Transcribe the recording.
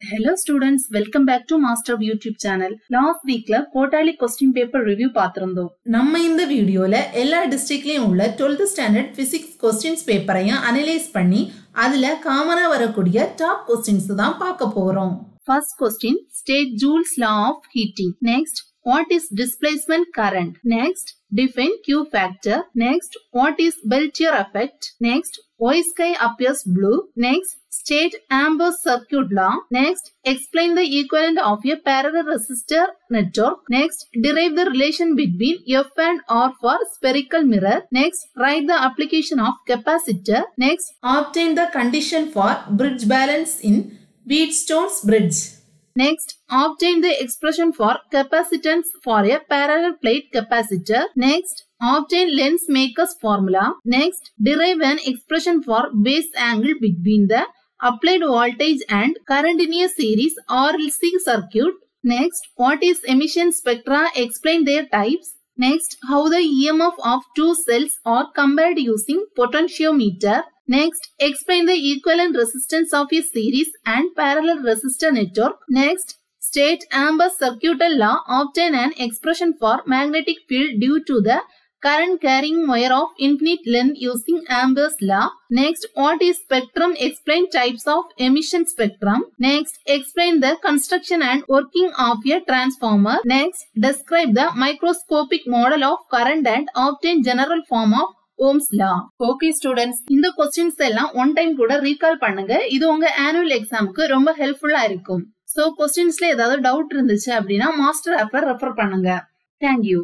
Hello students welcome back to master YouTube channel last வீக்ல quarterly question paper review பார்த்திருந்தோம். நம்ம இந்த வீடியோல எல்லா டிஸ்ட்ரிக்ட்லயும் உள்ள டுவெல்த் ஸ்டாண்டர்ட் பிசிக்ஸ் கொஸ்டின்ஸ் பேப்பரையும் அனலைஸ் பண்ணி அதுல காமனா வரக்கூடிய டாப் கொஸ்டின்ஸ் தான் பார்க்க போறோம். First question state Joule's law of heating next what is displacement current next define Q factor next what is Peltier effect next why sky appears blue? Next, state Ampere circuit law. Next, explain the equivalent of a parallel resistor network. Next, derive the relation between F and R for spherical mirror. Next, write the application of capacitor. Next, obtain the condition for bridge balance in Wheatstone's bridge Next, obtain the expression for capacitance for a parallel plate capacitor. Next, obtain lens maker's formula. Next, derive an expression for phase angle between the applied voltage and current in a series RLC circuit. Next, what is emission spectra? Explain their types. Next, how the EMF of two cells are compared using potentiometer. Next, explain the equivalent resistance of a series and parallel resistor network. Next, state Ampere's circuital law. Obtain an expression for magnetic field due to the current carrying wire of infinite length using Ampere's law. Next, what is spectrum? Explain types of emission spectrum. Next, explain the construction and working of a transformer. Next, describe the microscopic model of current and obtain general form of Ohm's law. Okay students இந்த questions எல்லாம் one time கூட recall பண்ணுங்க. இது உங்க annual எக்ஸாமுக்கு ரொம்ப ஹெல்ப்ஃபுல்லா இருக்கும். சோ கொஸ்டின்ஸ்ல ஏதாவது டவுட் இருந்துச்சு அப்படின்னா மாஸ்டர் ஆப்பர் ரெஃபர் பண்ணுங்க. Thank you